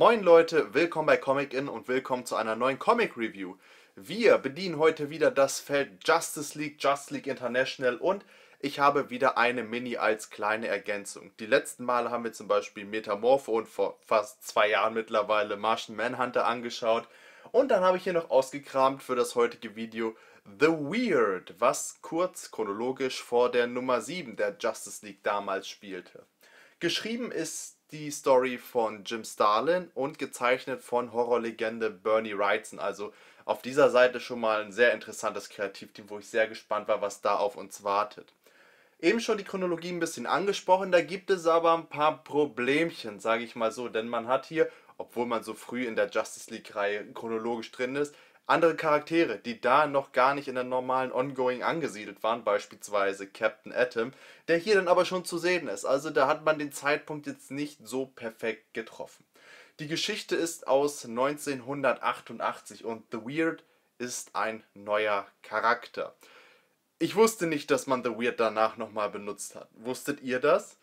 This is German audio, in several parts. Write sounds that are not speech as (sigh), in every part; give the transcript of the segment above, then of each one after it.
Moin Leute, willkommen bei Comic In und willkommen zu einer neuen Comic Review. Wir bedienen heute wieder das Feld Justice League, Justice League International und ich habe wieder eine Mini als kleine Ergänzung. Die letzten Male haben wir zum Beispiel Metamorpho und vor fast zwei Jahren mittlerweile Martian Manhunter angeschaut. Und dann habe ich hier noch ausgekramt für das heutige Video The Weird, was kurz chronologisch vor der Nummer 7 der Justice League damals spielte. Geschrieben ist die Story von Jim Starlin und gezeichnet von Horrorlegende Bernie Wrightson. Also auf dieser Seite schon mal ein sehr interessantes Kreativteam, wo ich sehr gespannt war, was da auf uns wartet. Eben schon die Chronologie ein bisschen angesprochen, da gibt es aber ein paar Problemchen, sage ich mal so, denn man hat hier, obwohl man so früh in der Justice League-Reihe chronologisch drin ist, andere Charaktere, die da noch gar nicht in der normalen Ongoing angesiedelt waren, beispielsweise Captain Atom, der hier dann aber schon zu sehen ist. Also da hat man den Zeitpunkt jetzt nicht so perfekt getroffen. Die Geschichte ist aus 1988 und The Weird ist ein neuer Charakter. Ich wusste nicht, dass man The Weird danach nochmal benutzt hat. Wusstet ihr das?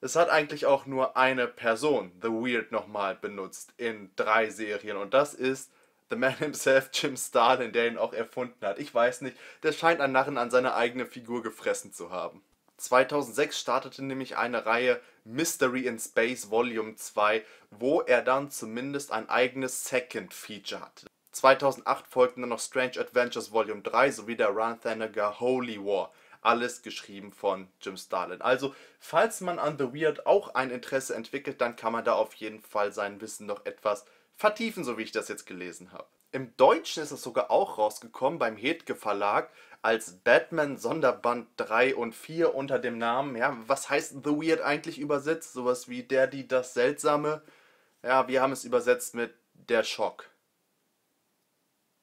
Es hat eigentlich auch nur eine Person The Weird nochmal benutzt in drei Serien und das ist The Man himself, Jim Starlin, der ihn auch erfunden hat. Ich weiß nicht, der scheint einen Narren an seine eigene Figur gefressen zu haben. 2006 startete nämlich eine Reihe Mystery in Space Volume 2, wo er dann zumindest ein eigenes Second Feature hatte. 2008 folgten dann noch Strange Adventures Volume 3 sowie der Run Thanagar Holy War. Alles geschrieben von Jim Starlin. Also, falls man an The Weird auch ein Interesse entwickelt, dann kann man da auf jeden Fall sein Wissen noch etwas vertiefen, so wie ich das jetzt gelesen habe. Im Deutschen ist es sogar auch rausgekommen beim Hedge Verlag als Batman Sonderband 3 und 4 unter dem Namen, ja, was heißt The Weird eigentlich übersetzt? Sowas wie der, die, das Seltsame. Ja, wir haben es übersetzt mit der Schock.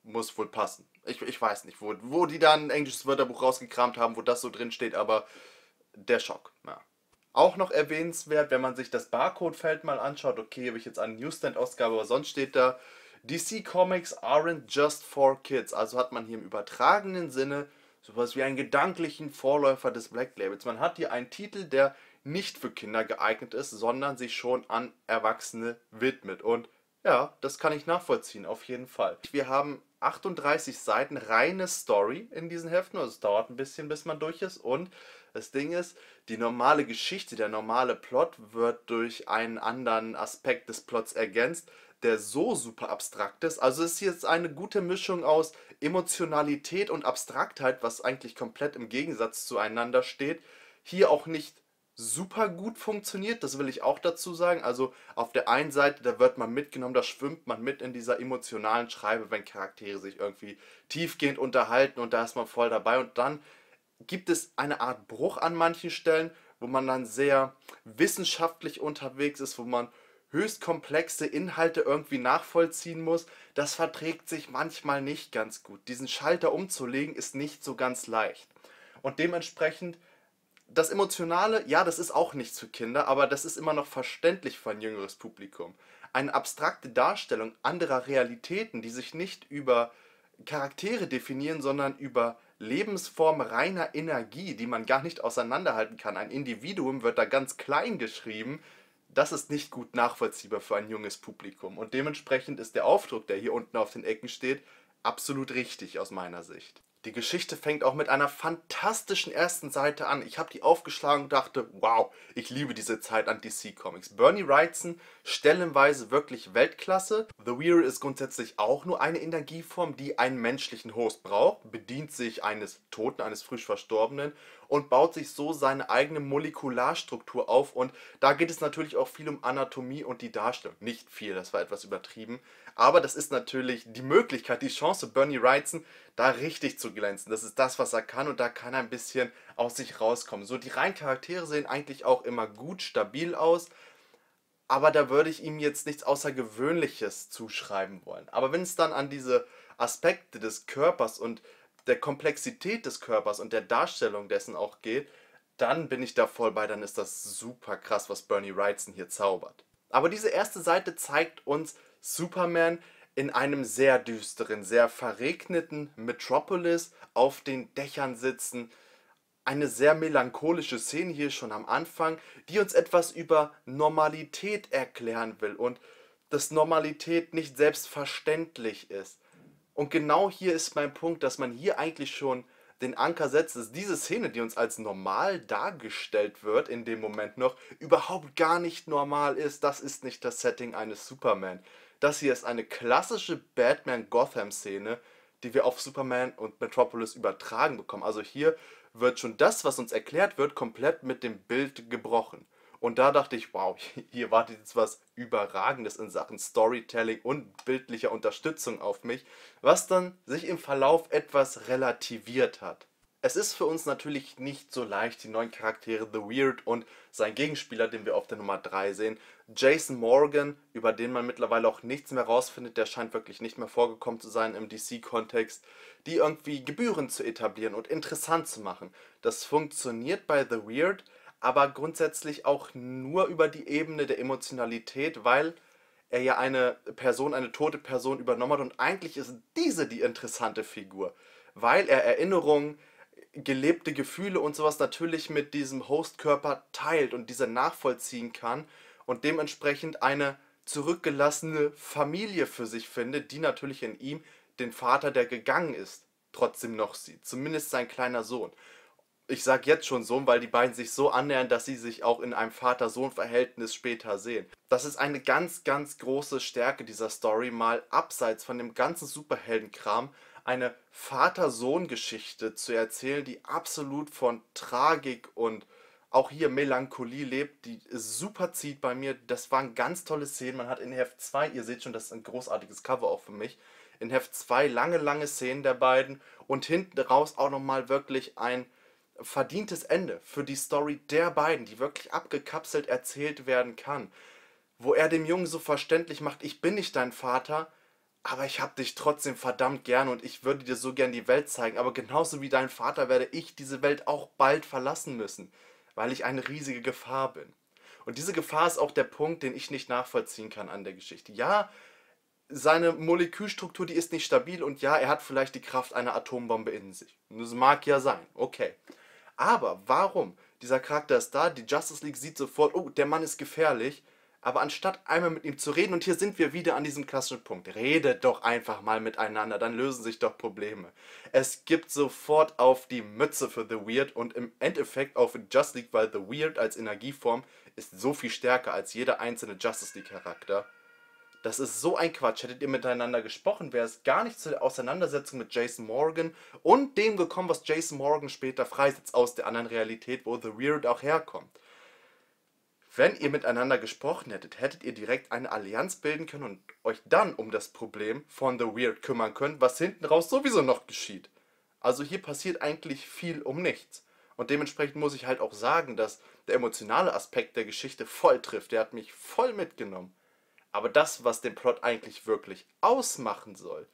Muss wohl passen. Ich, ich weiß nicht, wo, wo die da ein englisches Wörterbuch rausgekramt haben, wo das so drin steht, aber der Schock, ja. Auch noch erwähnenswert, wenn man sich das Barcode-Feld mal anschaut, okay, habe ich jetzt eine Newsstand-Ausgabe, aber sonst steht da, DC Comics aren't just for kids. Also hat man hier im übertragenen Sinne sowas wie einen gedanklichen Vorläufer des Black Labels. Man hat hier einen Titel, der nicht für Kinder geeignet ist, sondern sich schon an Erwachsene widmet. Und ja, das kann ich nachvollziehen, auf jeden Fall. Wir haben 38 Seiten reine Story in diesen Heften, also es dauert ein bisschen, bis man durch ist. Und das Ding ist, die normale Geschichte, der normale Plot wird durch einen anderen Aspekt des Plots ergänzt, der so super abstrakt ist. Also es ist jetzt eine gute Mischung aus Emotionalität und Abstraktheit, was eigentlich komplett im Gegensatz zueinander steht. Hier auch nicht super gut funktioniert, das will ich auch dazu sagen. Also auf der einen Seite, da wird man mitgenommen, da schwimmt man mit in dieser emotionalen Schreibe, wenn Charaktere sich irgendwie tiefgehend unterhalten und da ist man voll dabei. Und dann gibt es eine Art Bruch an manchen Stellen, wo man dann sehr wissenschaftlich unterwegs ist, wo man höchst komplexe Inhalte irgendwie nachvollziehen muss. Das verträgt sich manchmal nicht ganz gut. Diesen Schalter umzulegen ist nicht so ganz leicht. Und dementsprechend das Emotionale, ja, das ist auch nichts für Kinder, aber das ist immer noch verständlich für ein jüngeres Publikum. Eine abstrakte Darstellung anderer Realitäten, die sich nicht über Charaktere definieren, sondern über Lebensform reiner Energie, die man gar nicht auseinanderhalten kann. Ein Individuum wird da ganz klein geschrieben. Das ist nicht gut nachvollziehbar für ein junges Publikum. Und dementsprechend ist der Aufdruck, der hier unten auf den Ecken steht, absolut richtig aus meiner Sicht. Die Geschichte fängt auch mit einer fantastischen ersten Seite an. Ich habe die aufgeschlagen und dachte, wow, ich liebe diese Zeit an DC Comics. Bernie Wrightson, stellenweise wirklich Weltklasse. The Weir ist grundsätzlich auch nur eine Energieform, die einen menschlichen Host braucht, bedient sich eines Toten, eines frisch Verstorbenen und baut sich so seine eigene Molekularstruktur auf. Und da geht es natürlich auch viel um Anatomie und die Darstellung. Nicht viel, das war etwas übertrieben. Aber das ist natürlich die Möglichkeit, die Chance, Bernie Wrightson da richtig zu glänzen. Das ist das, was er kann und da kann er ein bisschen aus sich rauskommen. So, die reinen Charaktere sehen eigentlich auch immer gut, stabil aus, aber da würde ich ihm jetzt nichts Außergewöhnliches zuschreiben wollen. Aber wenn es dann an diese Aspekte des Körpers und der Komplexität des Körpers und der Darstellung dessen auch geht, dann bin ich da voll bei, dann ist das super krass, was Bernie Wrightson hier zaubert. Aber diese erste Seite zeigt uns Superman in einem sehr düsteren, sehr verregneten Metropolis auf den Dächern sitzen. Eine sehr melancholische Szene hier schon am Anfang, die uns etwas über Normalität erklären will und dass Normalität nicht selbstverständlich ist. Und genau hier ist mein Punkt, dass man hier eigentlich schon den Anker setzt, dass diese Szene, die uns als normal dargestellt wird, in dem Moment noch, überhaupt gar nicht normal ist. Das ist nicht das Setting eines Superman. Das hier ist eine klassische Batman-Gotham-Szene, die wir auf Superman und Metropolis übertragen bekommen. Also hier wird schon das, was uns erklärt wird, komplett mit dem Bild gebrochen. Und da dachte ich, wow, (laughs) hier wartet jetzt was Überragendes in Sachen Storytelling und bildlicher Unterstützung auf mich, was dann sich im Verlauf etwas relativiert hat. Es ist für uns natürlich nicht so leicht, die neuen Charaktere The Weird und sein Gegenspieler, den wir auf der Nummer 3 sehen, Jason Morgan, über den man mittlerweile auch nichts mehr rausfindet, der scheint wirklich nicht mehr vorgekommen zu sein im DC-Kontext, die irgendwie gebührend zu etablieren und interessant zu machen. Das funktioniert bei The Weird, aber grundsätzlich auch nur über die Ebene der Emotionalität, weil er ja eine Person, eine tote Person übernommen hat. Und eigentlich ist diese die interessante Figur, weil er Erinnerungen, gelebte Gefühle und sowas natürlich mit diesem Hostkörper teilt und dieser nachvollziehen kann und dementsprechend eine zurückgelassene Familie für sich findet, die natürlich in ihm den Vater, der gegangen ist, trotzdem noch sieht, zumindest sein kleiner Sohn ich sag jetzt schon Sohn, weil die beiden sich so annähern, dass sie sich auch in einem Vater-Sohn-Verhältnis später sehen. Das ist eine ganz, ganz große Stärke dieser Story, mal abseits von dem ganzen Superheldenkram eine Vater-Sohn-Geschichte zu erzählen, die absolut von Tragik und auch hier Melancholie lebt, die super zieht bei mir. Das waren ganz tolle Szenen. Man hat in Heft 2, ihr seht schon, das ist ein großartiges Cover auch für mich. In Heft 2 lange, lange Szenen der beiden und hinten raus auch nochmal wirklich ein verdientes Ende für die Story der beiden, die wirklich abgekapselt erzählt werden kann. Wo er dem Jungen so verständlich macht, ich bin nicht dein Vater, aber ich hab dich trotzdem verdammt gern und ich würde dir so gern die Welt zeigen. Aber genauso wie dein Vater werde ich diese Welt auch bald verlassen müssen, weil ich eine riesige Gefahr bin. Und diese Gefahr ist auch der Punkt, den ich nicht nachvollziehen kann an der Geschichte. Ja, seine Molekülstruktur, die ist nicht stabil und ja, er hat vielleicht die Kraft einer Atombombe in sich. Das mag ja sein, okay. Aber warum? Dieser Charakter ist da, die Justice League sieht sofort, oh, der Mann ist gefährlich. Aber anstatt einmal mit ihm zu reden, und hier sind wir wieder an diesem klassischen Punkt, redet doch einfach mal miteinander, dann lösen sich doch Probleme. Es gibt sofort auf die Mütze für The Weird und im Endeffekt auch für Justice League, weil The Weird als Energieform ist so viel stärker als jeder einzelne Justice League Charakter. Das ist so ein Quatsch. Hättet ihr miteinander gesprochen, wäre es gar nicht zu der Auseinandersetzung mit Jason Morgan und dem gekommen, was Jason Morgan später freisetzt aus der anderen Realität, wo The Weird auch herkommt. Wenn ihr miteinander gesprochen hättet, hättet ihr direkt eine Allianz bilden können und euch dann um das Problem von The Weird kümmern können, was hinten raus sowieso noch geschieht. Also hier passiert eigentlich viel um nichts. Und dementsprechend muss ich halt auch sagen, dass der emotionale Aspekt der Geschichte voll trifft. Der hat mich voll mitgenommen. Aber das, was den Plot eigentlich wirklich ausmachen soll,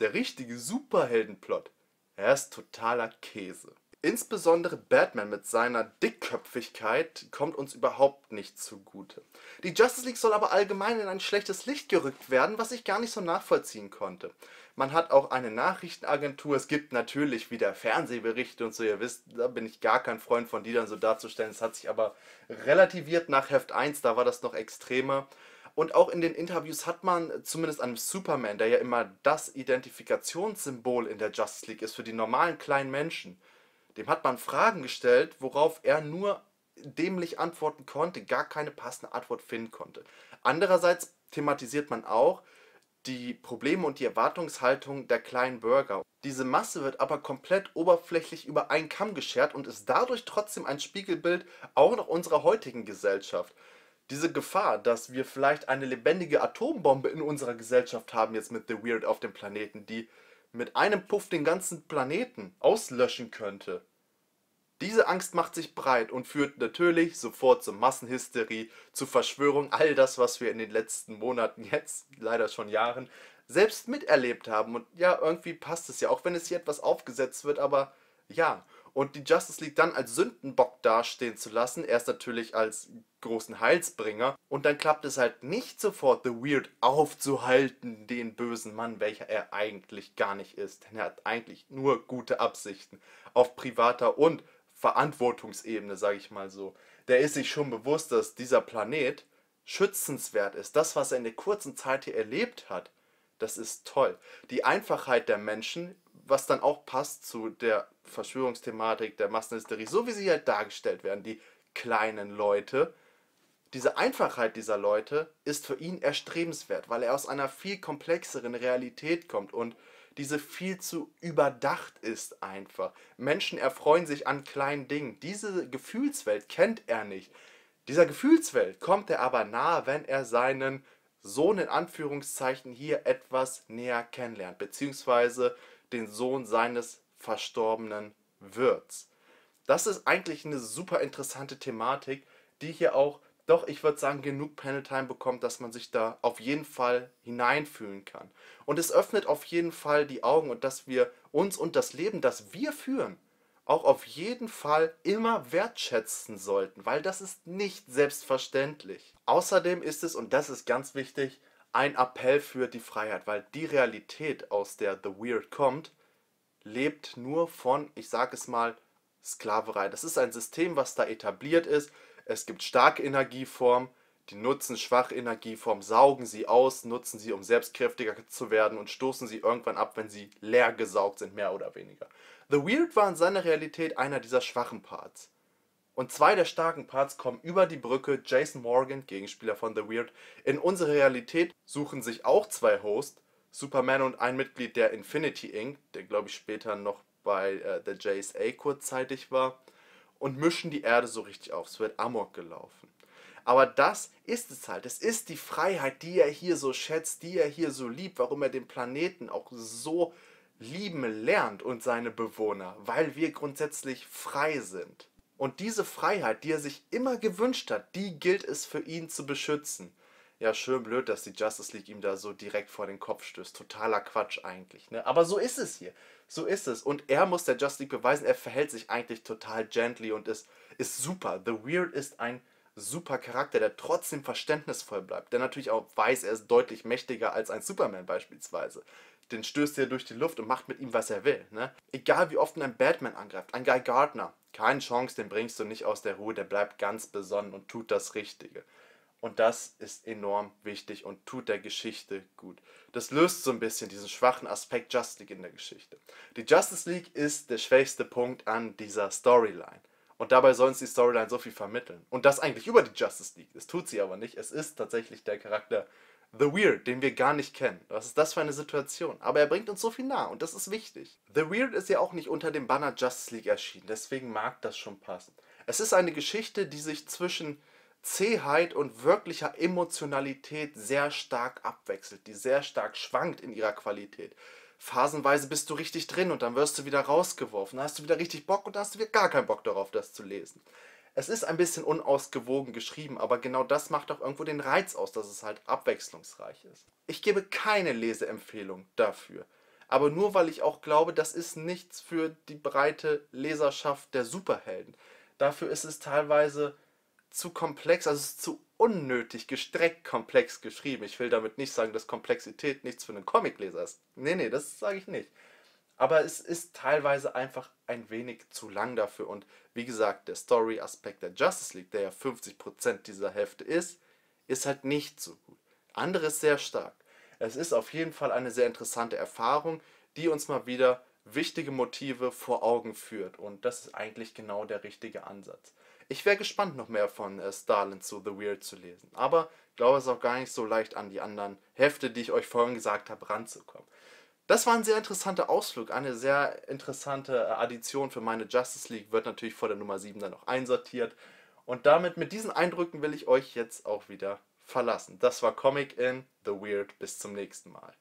der richtige Superheldenplot, er ist totaler Käse. Insbesondere Batman mit seiner Dickköpfigkeit kommt uns überhaupt nicht zugute. Die Justice League soll aber allgemein in ein schlechtes Licht gerückt werden, was ich gar nicht so nachvollziehen konnte. Man hat auch eine Nachrichtenagentur, es gibt natürlich wieder Fernsehberichte und so, ihr wisst, da bin ich gar kein Freund von, die dann so darzustellen. Es hat sich aber relativiert nach Heft 1, da war das noch extremer. Und auch in den Interviews hat man zumindest an Superman, der ja immer das Identifikationssymbol in der Justice League ist für die normalen kleinen Menschen, dem hat man Fragen gestellt, worauf er nur dämlich antworten konnte, gar keine passende Antwort finden konnte. Andererseits thematisiert man auch die Probleme und die Erwartungshaltung der kleinen Bürger. Diese Masse wird aber komplett oberflächlich über einen Kamm geschert und ist dadurch trotzdem ein Spiegelbild auch noch unserer heutigen Gesellschaft diese Gefahr, dass wir vielleicht eine lebendige Atombombe in unserer Gesellschaft haben, jetzt mit The Weird auf dem Planeten, die mit einem Puff den ganzen Planeten auslöschen könnte. Diese Angst macht sich breit und führt natürlich sofort zur Massenhysterie, zu Verschwörung, all das, was wir in den letzten Monaten, jetzt leider schon Jahren, selbst miterlebt haben. Und ja, irgendwie passt es ja, auch wenn es hier etwas aufgesetzt wird, aber ja, und die Justice League dann als Sündenbock dastehen zu lassen, erst natürlich als großen Heilsbringer, und dann klappt es halt nicht sofort, The Weird aufzuhalten, den bösen Mann, welcher er eigentlich gar nicht ist, denn er hat eigentlich nur gute Absichten auf privater und Verantwortungsebene, sage ich mal so. Der ist sich schon bewusst, dass dieser Planet schützenswert ist, das, was er in der kurzen Zeit hier erlebt hat, das ist toll. Die Einfachheit der Menschen, was dann auch passt zu der Verschwörungsthematik, der Massenhysterie, so wie sie halt dargestellt werden, die kleinen Leute, diese Einfachheit dieser Leute ist für ihn erstrebenswert, weil er aus einer viel komplexeren Realität kommt und diese viel zu überdacht ist einfach. Menschen erfreuen sich an kleinen Dingen. Diese Gefühlswelt kennt er nicht. Dieser Gefühlswelt kommt er aber nahe, wenn er seinen Sohn in Anführungszeichen hier etwas näher kennenlernt, beziehungsweise den Sohn seines verstorbenen Wirts. Das ist eigentlich eine super interessante Thematik, die hier auch doch, ich würde sagen, genug Panel-Time bekommt, dass man sich da auf jeden Fall hineinfühlen kann. Und es öffnet auf jeden Fall die Augen und dass wir uns und das Leben, das wir führen, auch auf jeden Fall immer wertschätzen sollten, weil das ist nicht selbstverständlich. Außerdem ist es, und das ist ganz wichtig, ein Appell für die Freiheit, weil die Realität, aus der The Weird kommt, lebt nur von, ich sage es mal, Sklaverei. Das ist ein System, was da etabliert ist, es gibt starke Energieformen, die nutzen schwache Energieformen, saugen sie aus, nutzen sie, um selbstkräftiger zu werden und stoßen sie irgendwann ab, wenn sie leer gesaugt sind, mehr oder weniger. The Weird war in seiner Realität einer dieser schwachen Parts. Und zwei der starken Parts kommen über die Brücke. Jason Morgan, Gegenspieler von The Weird. In unserer Realität suchen sich auch zwei Hosts, Superman und ein Mitglied der Infinity Inc., der glaube ich später noch bei äh, der JSA kurzzeitig war und mischen die Erde so richtig auf. Es wird Amok gelaufen. Aber das ist es halt. Es ist die Freiheit, die er hier so schätzt, die er hier so liebt, warum er den Planeten auch so lieben lernt und seine Bewohner, weil wir grundsätzlich frei sind. Und diese Freiheit, die er sich immer gewünscht hat, die gilt es für ihn zu beschützen. Ja, schön blöd, dass die Justice League ihm da so direkt vor den Kopf stößt. Totaler Quatsch eigentlich. Ne? Aber so ist es hier. So ist es. Und er muss der Just League beweisen, er verhält sich eigentlich total gently und ist, ist super. The Weird ist ein super Charakter, der trotzdem verständnisvoll bleibt. Der natürlich auch weiß, er ist deutlich mächtiger als ein Superman beispielsweise. Den stößt er durch die Luft und macht mit ihm, was er will. Ne? Egal wie oft ein Batman angreift, ein Guy Gardner, keine Chance, den bringst du nicht aus der Ruhe, der bleibt ganz besonnen und tut das Richtige. Und das ist enorm wichtig und tut der Geschichte gut. Das löst so ein bisschen diesen schwachen Aspekt Justice League in der Geschichte. Die Justice League ist der schwächste Punkt an dieser Storyline. Und dabei soll uns die Storyline so viel vermitteln. Und das eigentlich über die Justice League. Das tut sie aber nicht. Es ist tatsächlich der Charakter The Weird, den wir gar nicht kennen. Was ist das für eine Situation? Aber er bringt uns so viel nah und das ist wichtig. The Weird ist ja auch nicht unter dem Banner Justice League erschienen. Deswegen mag das schon passen. Es ist eine Geschichte, die sich zwischen Zähheit und wirklicher Emotionalität sehr stark abwechselt, die sehr stark schwankt in ihrer Qualität. Phasenweise bist du richtig drin und dann wirst du wieder rausgeworfen. Dann hast du wieder richtig Bock und dann hast du wieder gar keinen Bock darauf, das zu lesen. Es ist ein bisschen unausgewogen geschrieben, aber genau das macht auch irgendwo den Reiz aus, dass es halt abwechslungsreich ist. Ich gebe keine Leseempfehlung dafür. Aber nur weil ich auch glaube, das ist nichts für die breite Leserschaft der Superhelden. Dafür ist es teilweise zu komplex, also es ist zu unnötig gestreckt komplex geschrieben. Ich will damit nicht sagen, dass Komplexität nichts für einen Comicleser ist. Nee, nee, das sage ich nicht. Aber es ist teilweise einfach ein wenig zu lang dafür. Und wie gesagt, der Story-Aspekt der Justice League, der ja 50% dieser Hälfte ist, ist halt nicht so gut. Andere ist sehr stark. Es ist auf jeden Fall eine sehr interessante Erfahrung, die uns mal wieder wichtige Motive vor Augen führt. Und das ist eigentlich genau der richtige Ansatz. Ich wäre gespannt, noch mehr von äh, Starlin zu The Weird zu lesen. Aber ich glaube, es ist auch gar nicht so leicht, an die anderen Hefte, die ich euch vorhin gesagt habe, ranzukommen. Das war ein sehr interessanter Ausflug, eine sehr interessante äh, Addition für meine Justice League. Wird natürlich vor der Nummer 7 dann noch einsortiert. Und damit, mit diesen Eindrücken will ich euch jetzt auch wieder verlassen. Das war Comic in The Weird. Bis zum nächsten Mal.